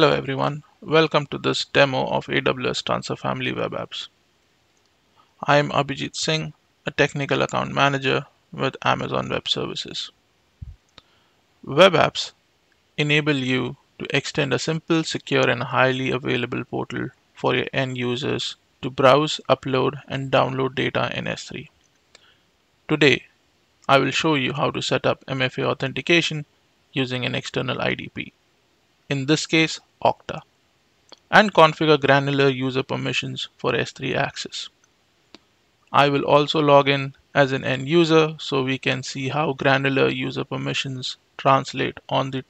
Hello everyone, welcome to this demo of AWS Transfer Family Web Apps. I am Abhijit Singh, a technical account manager with Amazon Web Services. Web apps enable you to extend a simple, secure, and highly available portal for your end users to browse, upload, and download data in S3. Today, I will show you how to set up MFA authentication using an external IDP, in this case Okta, and configure granular user permissions for S3 access. I will also log in as an end user so we can see how granular user permissions translate on the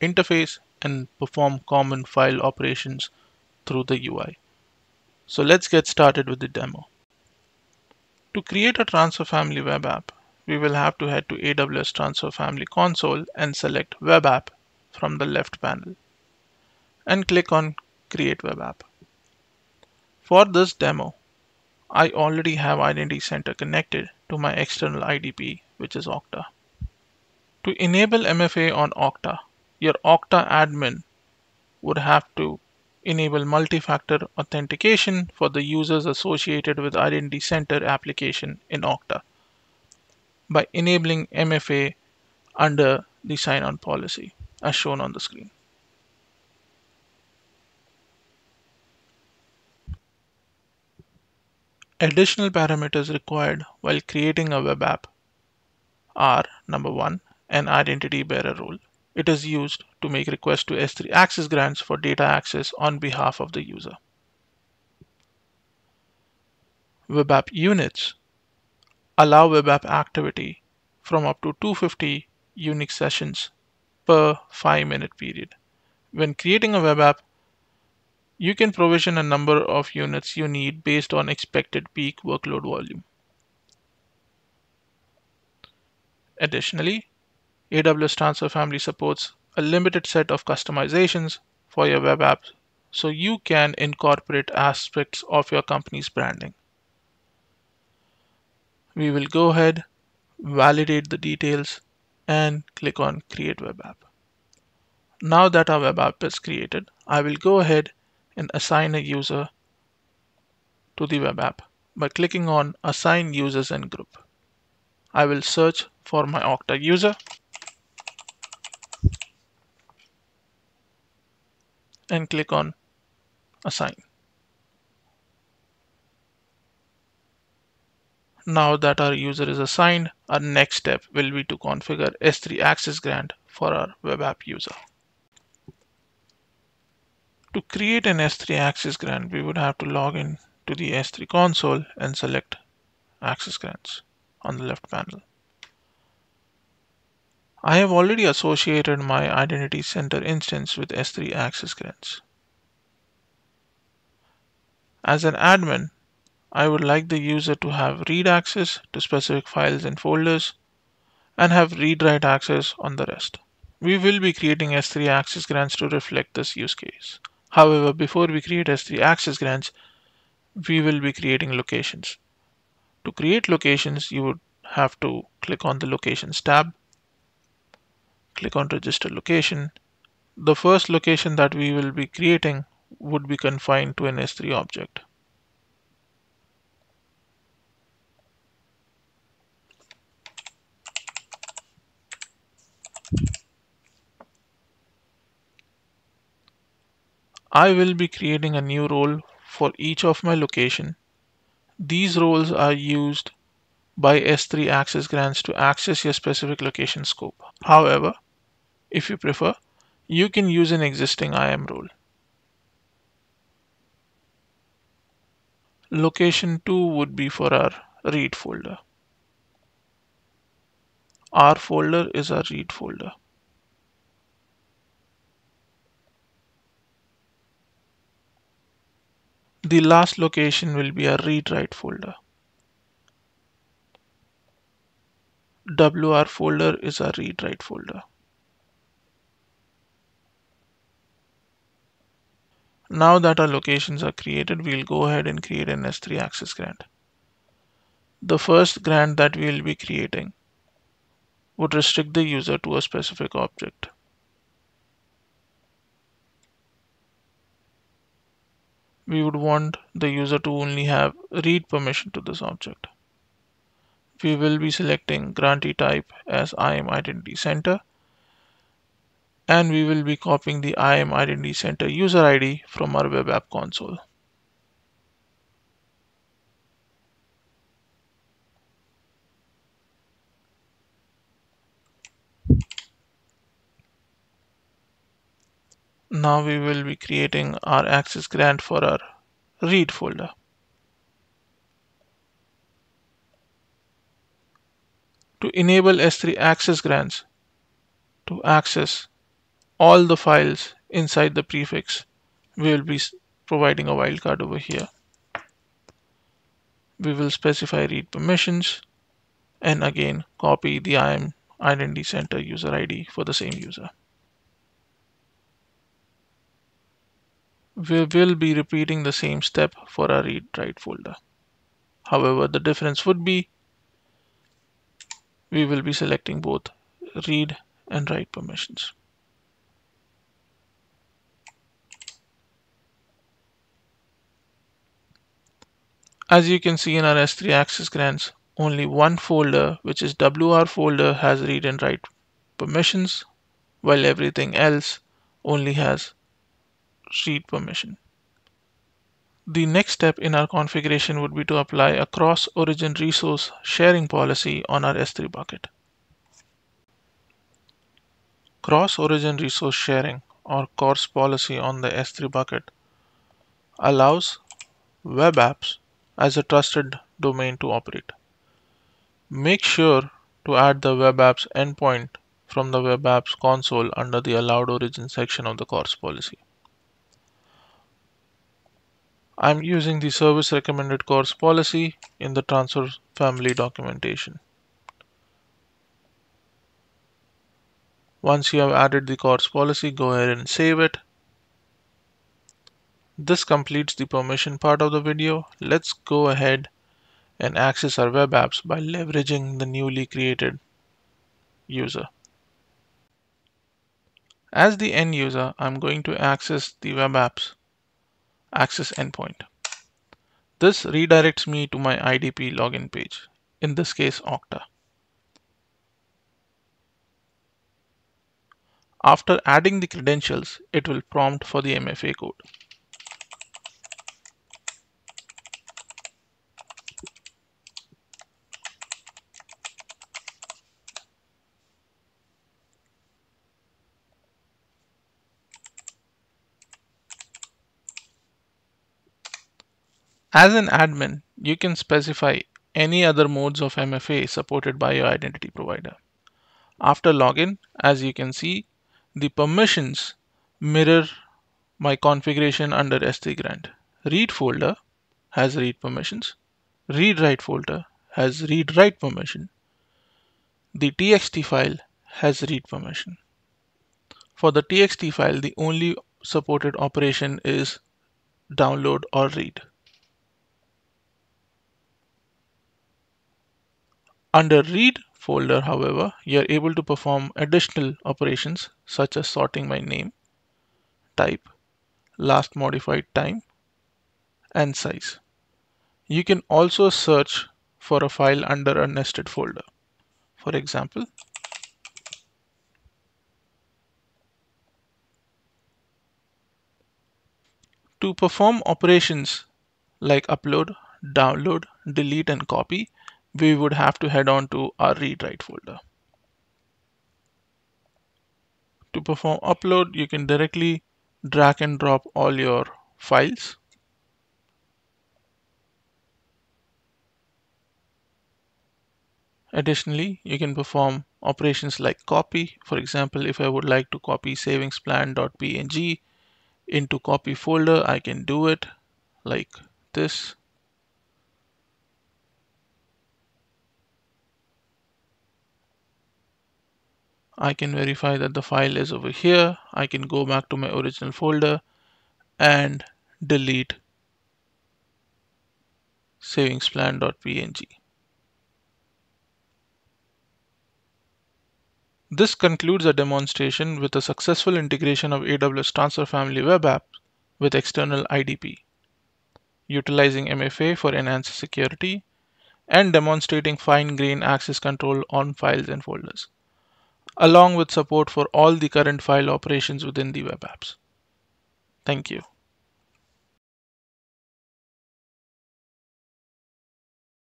interface and perform common file operations through the UI. So let's get started with the demo. To create a transfer family web app, we will have to head to AWS Transfer Family console and select Web App from the left panel and click on Create Web App. For this demo, I already have Identity Center connected to my external IDP, which is Okta. To enable MFA on Okta, your Okta admin would have to enable multi-factor authentication for the users associated with Identity Center application in Okta by enabling MFA under the sign-on policy as shown on the screen. Additional parameters required while creating a web app are number one, an identity bearer role. It is used to make requests to S3 access grants for data access on behalf of the user. Web app units allow web app activity from up to 250 unique sessions per 5 minute period. When creating a web app, you can provision a number of units you need based on expected peak workload volume. Additionally, AWS Transfer Family supports a limited set of customizations for your web apps so you can incorporate aspects of your company's branding. We will go ahead, validate the details, and click on Create Web App. Now that our web app is created, I will go ahead and assign a user to the web app by clicking on Assign Users and Group. I will search for my Okta user and click on Assign. Now that our user is assigned, our next step will be to configure S3 access grant for our web app user. To create an S3 access grant, we would have to log in to the S3 console and select access grants on the left panel. I have already associated my Identity Center instance with S3 access grants. As an admin, I would like the user to have read access to specific files and folders and have read-write access on the rest. We will be creating S3 access grants to reflect this use case. However, before we create S3 access grants, we will be creating locations. To create locations, you would have to click on the locations tab, click on register location. The first location that we will be creating would be confined to an S3 object. I will be creating a new role for each of my location. These roles are used by S3 access grants to access your specific location scope. However, if you prefer, you can use an existing IAM role. Location 2 would be for our read folder. Our folder is our read folder. The last location will be a read-write folder. WR folder is a read-write folder. Now that our locations are created, we'll go ahead and create an S3 access grant. The first grant that we'll be creating would restrict the user to a specific object. We would want the user to only have read permission to this object. We will be selecting grantee type as IAM Identity Center and we will be copying the IAM Identity Center user ID from our web app console. Now we will be creating our access grant for our read folder. To enable S3 access grants to access all the files inside the prefix, we will be providing a wildcard over here. We will specify read permissions and again copy the IAM Identity Center user ID for the same user. We will be repeating the same step for our read write folder. However, the difference would be we will be selecting both read and write permissions. As you can see in our S3 access grants, only one folder, which is WR folder, has read and write permissions, while everything else only has read permission. The next step in our configuration would be to apply a cross-origin resource sharing policy on our S3 bucket. Cross-origin resource sharing or CORS policy on the S3 bucket allows web apps as a trusted domain to operate. Make sure to add the web apps endpoint from the web apps console under the allowed origin section of the CORS policy. I'm using the service recommended CORS policy in the transfer family documentation. Once you have added the CORS policy, go ahead and save it. This completes the permission part of the video. Let's go ahead and access our web apps by leveraging the newly created user. As the end user, I'm going to access the web apps access endpoint. This redirects me to my IDP login page, in this case Okta. After adding the credentials, it will prompt for the MFA code. As an admin, you can specify any other modes of MFA supported by your identity provider. After login, as you can see, the permissions mirror my configuration under S3 grant. Read folder has read permissions. Read write folder has read write permission. The txt file has read permission. For the txt file, the only supported operation is download or read. Under read folder, however, you are able to perform additional operations such as sorting by name, type, last modified time, and size. You can also search for a file under a nested folder. For example, to perform operations like upload, download, delete, and copy, we would have to head on to our read write folder. To perform upload, you can directly drag and drop all your files. Additionally, you can perform operations like copy. For example, if I would like to copy savingsplan.png into copy folder, I can do it like this. I can verify that the file is over here. I can go back to my original folder and delete savingsplan.png. This concludes a demonstration with a successful integration of AWS Transfer Family Web App with external IDP. utilizing MFA for enhanced security, and demonstrating fine-grained access control on files and folders, along with support for all the current file operations within the web apps. Thank you.